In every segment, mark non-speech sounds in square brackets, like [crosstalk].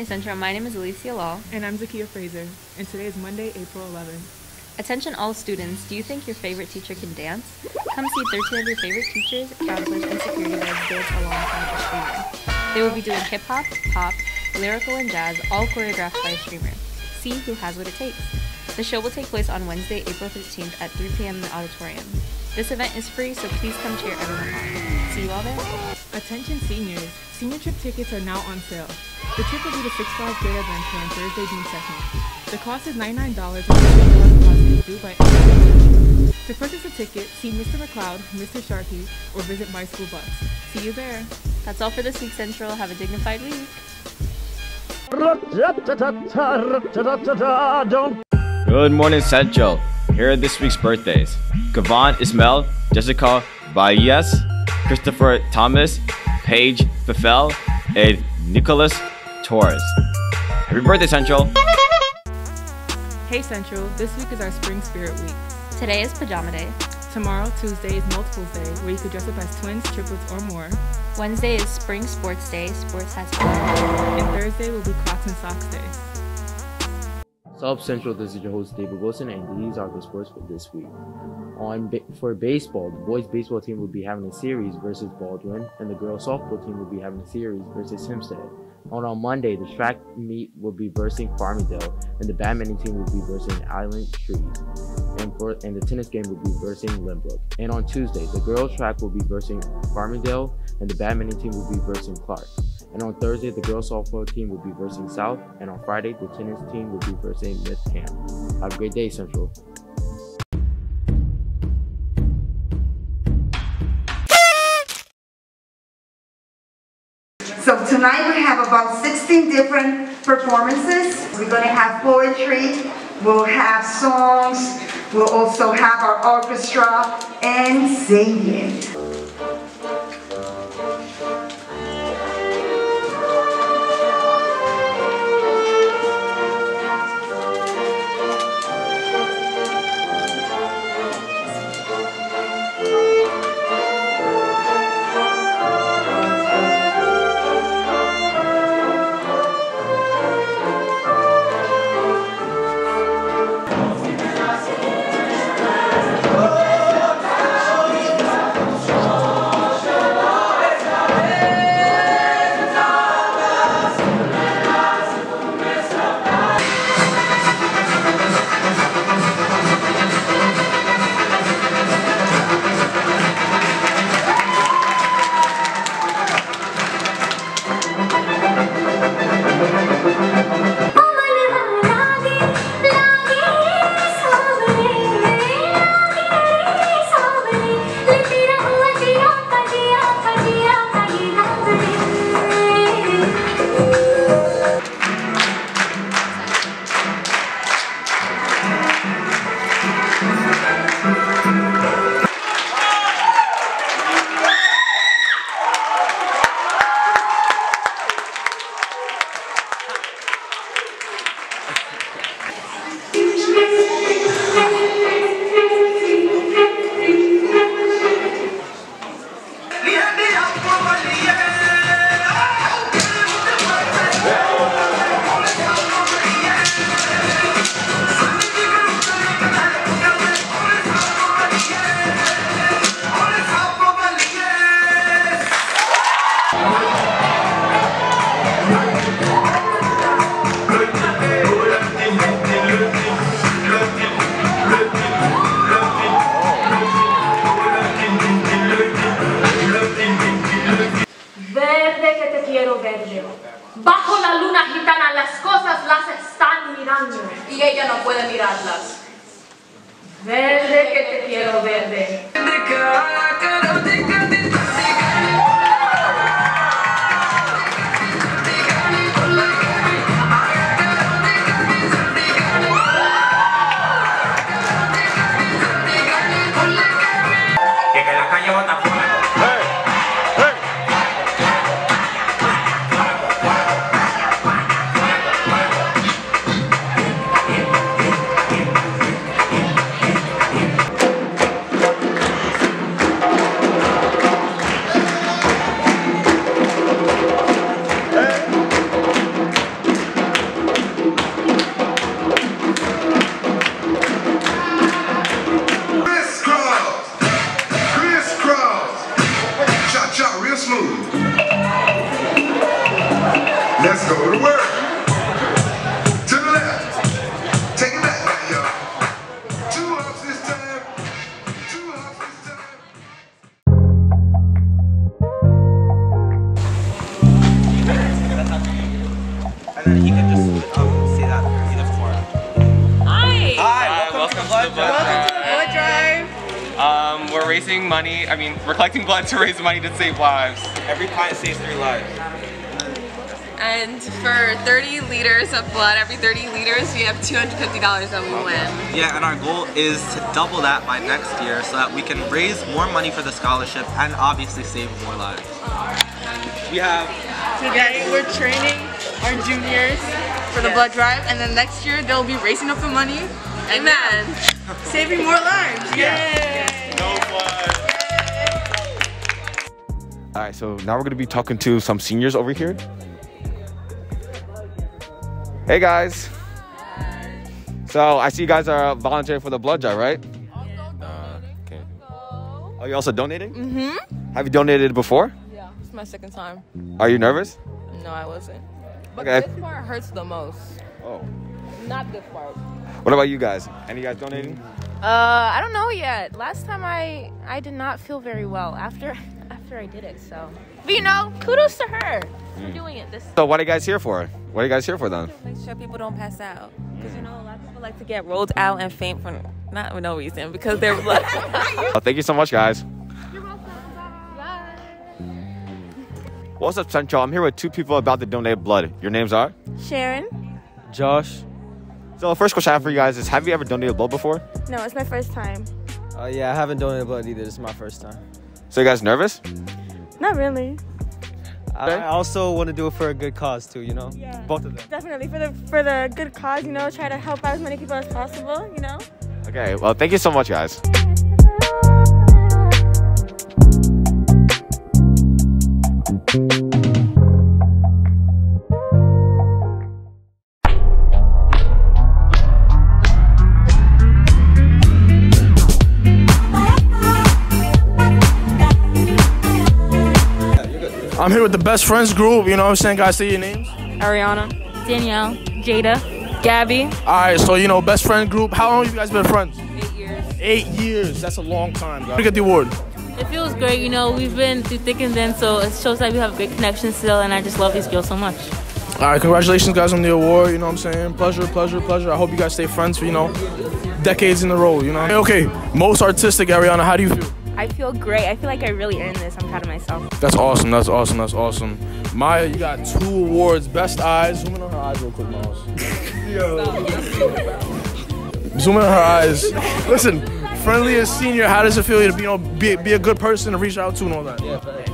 morning, Central. My name is Alicia Law. And I'm Zakia Fraser. And today is Monday, April 11th. Attention all students, do you think your favorite teacher can dance? Come see 13 of your favorite teachers, counselors, and security guards dance alongside a streamer. They will be doing hip hop, pop, lyrical, and jazz, all choreographed by a streamer. See who has what it takes. The show will take place on Wednesday, April 13th at 3 p.m. in the auditorium. This event is free, so please come cheer everyone on. See you all there. Attention seniors, senior trip tickets are now on sale. The trip will be to Six Flags Great Adventure on Thursday, June 2nd. The cost is $99 and the cost is due by To purchase a ticket, see Mr. McLeod, Mr. Sharkey, or visit My School Bus. See you there. That's all for this week, Central. Have a dignified week. Good morning, Central. Here are this week's birthdays. Kavan Ismail, Jessica Baez, Christopher Thomas, Paige Fefel, and Nicholas Torres. Happy birthday, Central! Hey Central, this week is our Spring Spirit Week. Today is Pajama Day. Tomorrow, Tuesday, is Multiples Day, where you could dress up as twins, triplets, or more. Wednesday is Spring Sports Day. Sports has And Thursday will be Crocs and Socks Day. Sup Central, this is your host David Wilson, and these are the sports for this week. On ba- for baseball, the boys baseball team will be having a series versus Baldwin, and the girls softball team will be having a series versus Hempstead. On on Monday, the track meet will be versing Farmingdale, and the badminton team will be versing Island Trees, and for and the tennis game will be versing Lynbrook. And on Tuesday, the girls track will be versing Farmingdale, and the badminton team will be versing Clark. And on Thursday, the girls softball team will be versing South, and on Friday, the tennis team will be versing Myth Camp. Have a great day, Central. So tonight about 16 different performances. We're going to have poetry, we'll have songs, we'll also have our orchestra and singing. Quiero verde. Bajo la luna gitana las cosas las están mirando. y ella no puede mirarlas. Verde que te quiero verde. Go to work. To the left. Take it back now, y'all. Two hops this time. Two hops this time. And then he can just um, say that in the form. Hi. Hi. Welcome, Hi, welcome to, Blood Blood Welcome to the Blood Drive. Um, we're raising money, I mean, we're collecting blood [laughs] to raise money to save lives. Every pint saves three lives. And for 30 liters of blood, every 30 liters, we have $250 that we win. Yeah, and our goal is to double that by next year so that we can raise more money for the scholarship and obviously save more lives. We have Today we're training our juniors for the blood drive, and then next year they'll be raising up the money. And Amen. [laughs] saving more lives. Yay! All right, so now we're gonna be talking to some seniors over here. Hey guys. So I see you guys are volunteering for the blood drive, right? Uh, okay. Oh, you also donating? Mm-hmm. Have you donated before? Yeah, it's my second time. Are you nervous? No, I wasn't. But Okay. this part hurts the most. Oh. Not this part. What about you guys? Any guys donating? Uh, I don't know yet. Last time I I did not feel very well after after I did it. So, but you know, kudos to her for Mm. doing it. This So what are you guys here for? What are you guys here for then? Make sure people don't pass out. Because you know, a lot of people like to get rolled out and faint for not for no reason because they're [laughs] blood. Oh, thank you so much, guys. What's up, Central? I'm here with two people about to donate blood. Your names are? Sharon? Josh. So the first question I have for you guys is, have you ever donated blood before? No, it's my first time. Uh, yeah, I haven't donated blood either. This is my first time. So you guys nervous? Not really. I, I also want to do it for a good cause too. You know, Yeah. both of them. Definitely for the for the good cause, you know, try to help out as many people as possible, you know. Okay, well, thank you so much, guys. I'm here with the best friends group. You know what I'm saying? Guys, say your names. Ariana, Danielle, Jada, Gabby. All right, so you know, best friend group. How long have you guys been friends? Eight years. Eight years. That's a long time, guys. You get the award. It feels great, you know, we've been through thick and thin, so it shows that we have a great connection still, and I just love these girls so much. All right, congratulations, guys, on the award. You know what I'm saying? Pleasure, pleasure, pleasure. I hope you guys stay friends for you know decades in a row. You know. Okay, most artistic, Ariana. How do you feel? I feel great. I feel like I really earned this. I'm proud of myself. That's awesome. That's awesome. That's awesome. Maya, you got two awards. Best eyes. Zoom in on her eyes real quick, Miles. [laughs] Zoom in on her eyes. Listen, friendliest senior. How does it feel to be, you know, be, be a good person to reach out to and all that?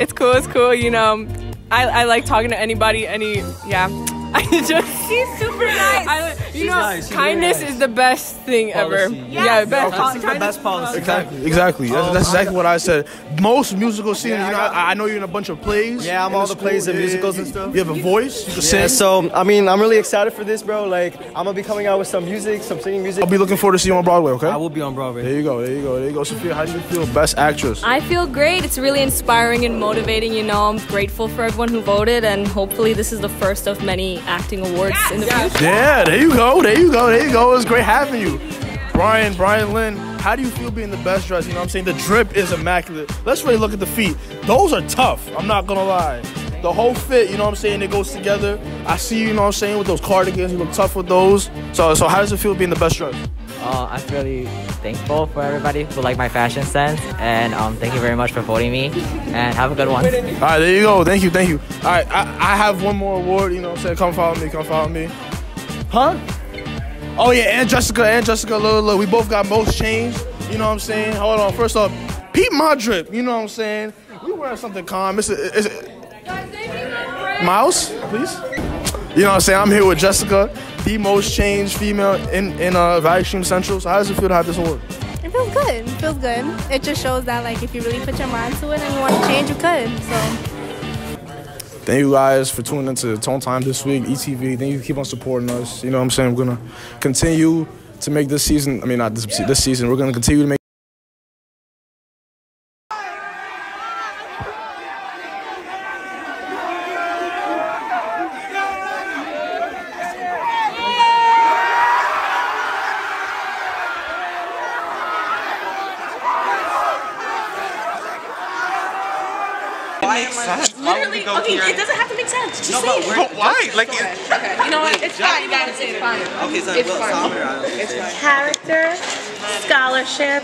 It's cool. It's cool. You know, I, I like talking to anybody. Any yeah. [laughs] I just she's super nice. I, you She's know, nice, kindness nice. is the best thing ever. Policy. Yeah, best. Policy. the best policy. Exactly. Exactly. That's, oh, that's exactly what I said. Most musical singers. you know, I, I know you're in a bunch of plays. Yeah, I'm in all the school. plays and musicals yeah, and stuff. You have a voice. You can Yeah, sing. so I mean, I'm really excited for this, bro. Like, I'm gonna be coming out with some music, some singing music. I'll be looking forward to see you on Broadway. Okay. I will be on Broadway. There you go. There you go. There you go. Sophia, how do you feel? Best actress. I feel great. It's really inspiring and motivating. You know, I'm grateful for everyone who voted, and hopefully, this is the first of many acting awards in the future. Yeah, there you go, there you go, there you go. It was great having you. Brian, Brian Lynn, how do you feel being the best dressed? You know what I'm saying? The drip is immaculate. Let's really look at the feet. Those are tough, I'm not gonna lie. The whole fit, you know what I'm saying, it goes together. I see you, you know what I'm saying, with those cardigans, you look tough with those. So so how does it feel being the best dressed? Uh, I'm really thankful for everybody who like my fashion sense, and um, thank you very much for voting me. And have a good one. All right, there you go. Thank you, thank you. All right, I, I have one more award. You know what I'm saying? Come follow me. Come follow me. Huh? Oh yeah, and Jessica, and Jessica. Look, look, we both got most changed. You know what I'm saying? Hold on. First off, Pete my drip. You know what I'm saying? We wearing something calm. It's a, it's a, Mouse, please. You know what I'm saying? I'm here with Jessica, the most changed female in in uh, Valley Stream Central. So how does it feel to have this award? It feels good. It feels good. It just shows that like if you really put your mind to it and you want to change, you could. So Thank you guys for tuning into Tone Time this week, ETV. Thank you for keep on supporting us. You know what I'm saying? We're gonna continue to make this season. I mean, not this, this season. We're gonna continue to make. makes sense. Why would we Literally, go okay, here? it doesn't have to make sense. Just No, say but it. But why? Like, okay. okay. You know what? It's fine. You got it. It's fine. Okay, so it's what fine. song are you on? It's fine. Character scholarship